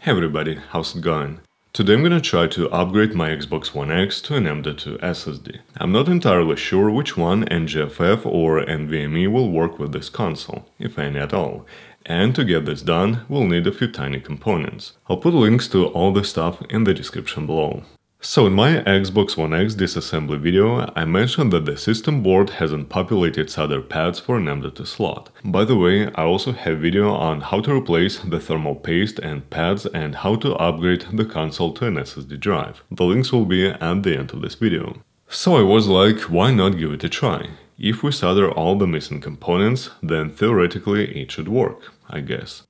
Hey everybody, how's it going? Today I'm gonna try to upgrade my Xbox One X to an M.2 SSD. I'm not entirely sure which one NGFF or NVMe will work with this console, if any at all, and to get this done, we'll need a few tiny components. I'll put links to all the stuff in the description below. So in my Xbox One X disassembly video, I mentioned that the system board hasn't populated solder pads for an M.2 slot. By the way, I also have video on how to replace the thermal paste and pads and how to upgrade the console to an SSD drive. The links will be at the end of this video. So I was like, why not give it a try? If we solder all the missing components, then theoretically it should work, I guess.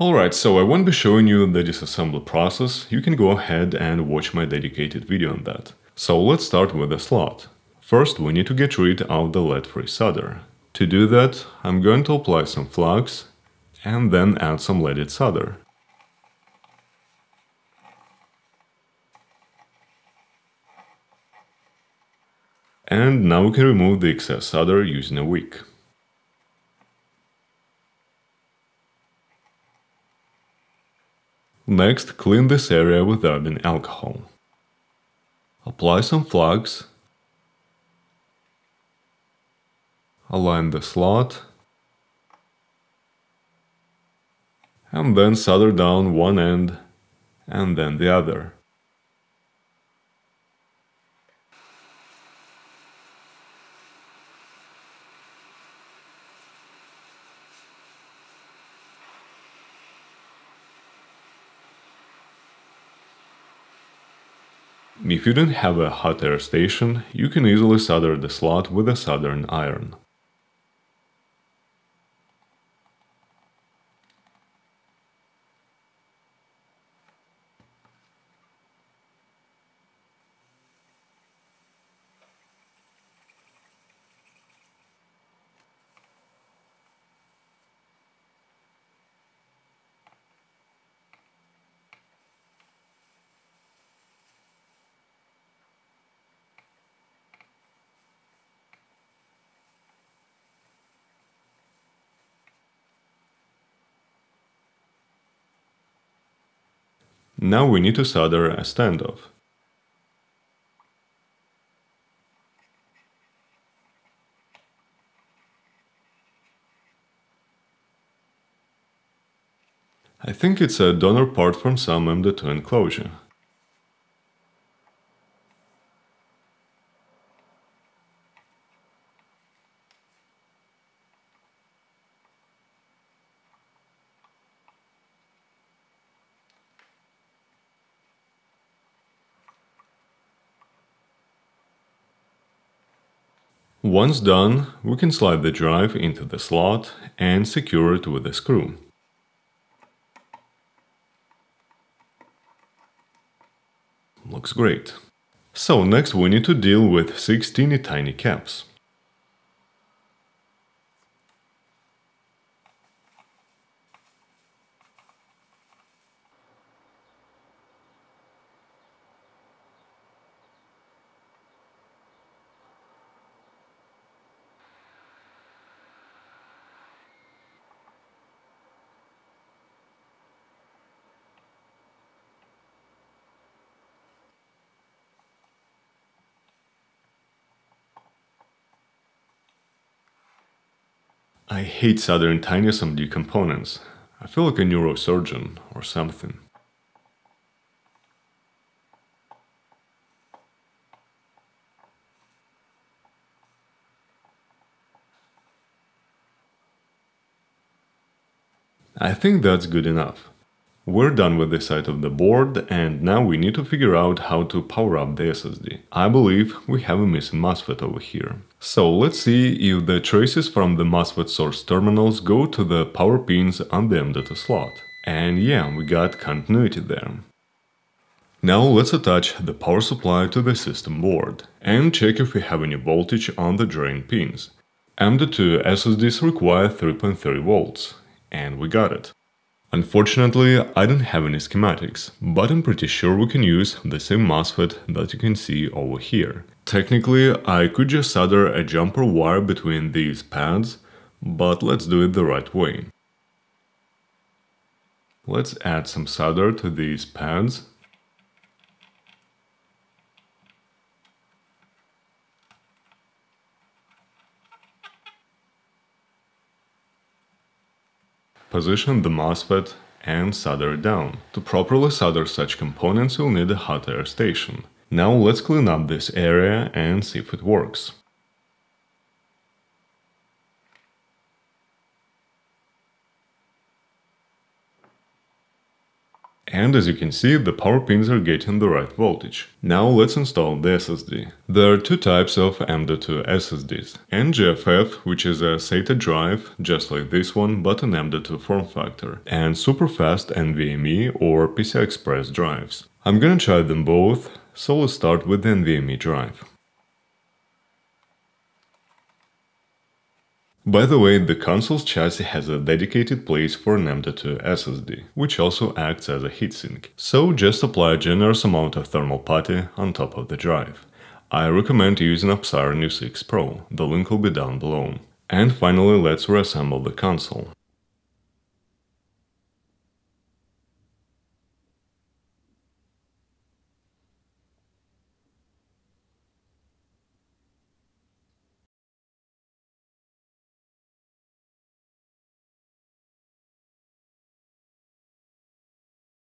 Alright, so I won't be showing you the disassembly process, you can go ahead and watch my dedicated video on that. So let's start with the slot. First we need to get rid of the lead-free solder. To do that, I'm going to apply some flux and then add some leaded solder. And now we can remove the excess solder using a wick. Next, clean this area with rubbing alcohol. Apply some flux. Align the slot. And then solder down one end and then the other. If you don't have a hot air station, you can easily solder the slot with a soldering iron. Now we need to solder a standoff. I think it's a donor part from some M.2 enclosure. Once done, we can slide the drive into the slot and secure it with a screw. Looks great. So next we need to deal with 6 teeny tiny caps. I hate soldering tiny SMD components. I feel like a neurosurgeon or something. I think that's good enough. We're done with this side of the board and now we need to figure out how to power up the SSD. I believe we have a missing MOSFET over here. So let's see if the traces from the MOSFET source terminals go to the power pins on the M.2 slot. And yeah, we got continuity there. Now let's attach the power supply to the system board and check if we have any voltage on the drain pins. M.2 SSDs require 3.3 volts, and we got it. Unfortunately, I don't have any schematics, but I'm pretty sure we can use the same MOSFET that you can see over here. Technically, I could just solder a jumper wire between these pads, but let's do it the right way. Let's add some solder to these pads. Position the MOSFET and solder it down. To properly solder such components you'll need a hot air station. Now let's clean up this area and see if it works. And as you can see, the power pins are getting the right voltage. Now let's install the SSD. There are two types of M.2 SSDs. NGFF, which is a SATA drive, just like this one, but an M.2 form factor, and superfast NVMe or PCI Express drives. I'm gonna try them both, so let's start with the NVMe drive. By the way, the console's chassis has a dedicated place for an M.2 SSD, which also acts as a heatsink, so just apply a generous amount of thermal putty on top of the drive. I recommend using Upsiren Neo 6 Pro, the link will be down below. And finally let's reassemble the console.